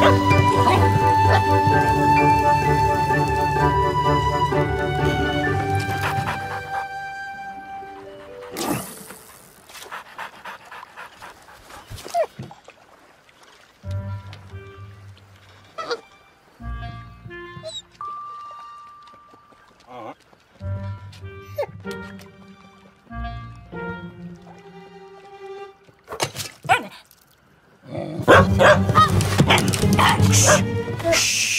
Yeah. Shh. Shh.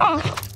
Oh.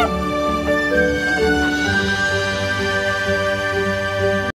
Ha ha ha!